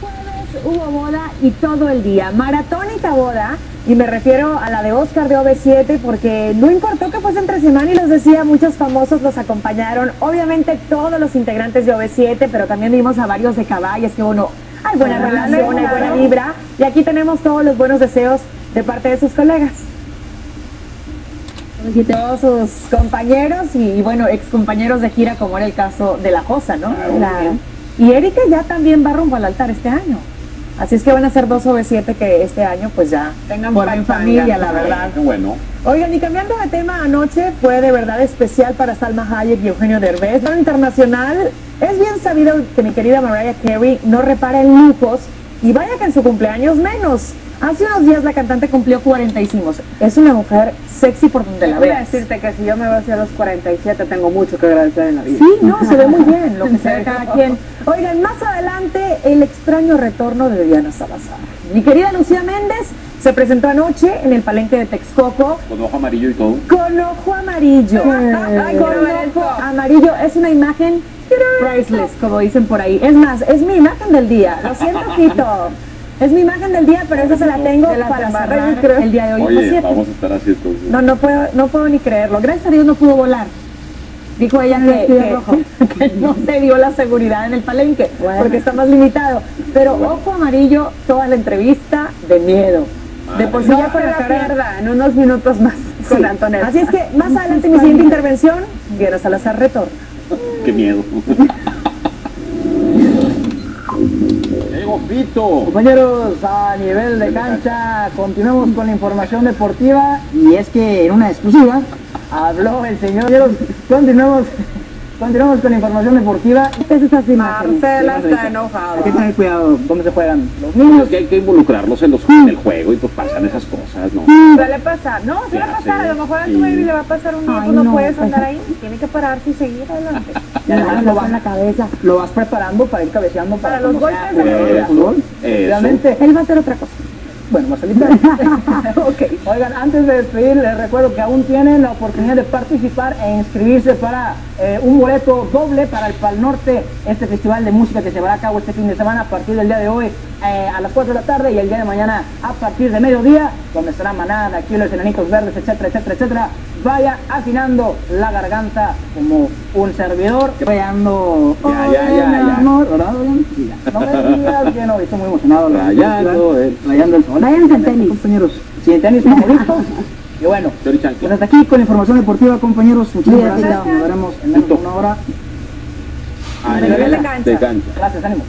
jueves, hubo boda y todo el día. Maratónica boda, y me refiero a la de Oscar de OV7 porque no importó que fuese entre semana y los decía, muchos famosos los acompañaron. Obviamente todos los integrantes de OV7, pero también vimos a varios de caballos que uno, hay buena relación, hay buena vibra. Y aquí tenemos todos los buenos deseos de parte de sus colegas. Y todos sus compañeros y, bueno, ex compañeros de gira, como era el caso de La Josa, ¿no? Claro. Y Erika ya también va rumbo al altar este año. Así es que van a ser dos OV7 que este año pues ya Tengan en familia, la verdad. Qué bueno. Oigan, y cambiando de tema, anoche fue de verdad especial para Salma Hayek y Eugenio Derbez. Pero internacional, es bien sabido que mi querida Mariah Carey no repara en lujos y vaya que en su cumpleaños menos. Hace unos días la cantante cumplió 45. Es una mujer sexy por donde la Voy a veas. decirte que si yo me veo hacia los 47 tengo mucho que agradecer en la vida. Sí, no, se ve muy bien, lo que sea de cada quien. Oigan, más adelante, el extraño retorno de Diana Salazar. Mi querida Lucía Méndez se presentó anoche en el palenque de Texcoco Con ojo amarillo y todo. con ojo amarillo. Ay, con ojo amarillo. Es una imagen priceless, como dicen por ahí. Es más, es mi imagen del día. Lo siento, Quito. Es mi imagen del día, pero esa se la tengo la para cerrar el día de hoy. Oye, vamos a estar así entonces. No, no puedo, no puedo ni creerlo. Gracias a Dios no pudo volar. Dijo ella que, que- rojo. que no se dio la seguridad en el palenque, Bueno. porque está más limitado. Pero ojo amarillo, toda la entrevista de miedo. De por sí No ya con la cara. en unos minutos más Sí. con Antonella. Así es que más adelante mi siguiente intervención, Diana Salazar retorna. Qué miedo. Fito. Compañeros, a nivel de cancha, continuamos con la información deportiva y es que en una exclusiva habló el señor. Continuamos, continuamos con la información deportiva. ¿Qué es imágenes? Marcela está enojada. Hay que tener cuidado dónde se juegan los Niños que hay que involucrarlos en, los, en el juego y pues pasan esas cosas, ¿no? Suele pasar. No, suele Ya pasar. A lo mejor a tu baby le va a pasar un día, Ay, no, no. puedes andar ahí. Tiene que pararse y seguir adelante. Y además lo vas, en la cabeza. lo vas preparando para ir cabeceando para, Para los golpes de fútbol. Efectivamente. Él va a hacer otra cosa. Bueno, Marcelita. ok. Oigan, antes de despedir, les recuerdo que aún tienen la oportunidad de participar e inscribirse para eh, un boleto doble para el Pal Norte, este festival de música que se llevará a cabo este fin de semana a partir del día de hoy eh, a las 4 de la tarde y el día de mañana a partir de mediodía, donde estará Manada, aquí los enanitos verdes, etcétera, etcétera, etcétera. Vaya afinando la garganta como un servidor, creando. Ya, ya, ya, ya. amor. Ya. No me digas que no, estoy muy emocionado. Rayando Rayando el sol. Váyanse en tenis. Compañeros, si en tenis estamos listos. Y bueno, pues hasta aquí con la información deportiva, compañeros. Muchísimas Cuídate, gracias. Nos veremos en menos de una hora. A nivel de cancha. Gracias, ánimo.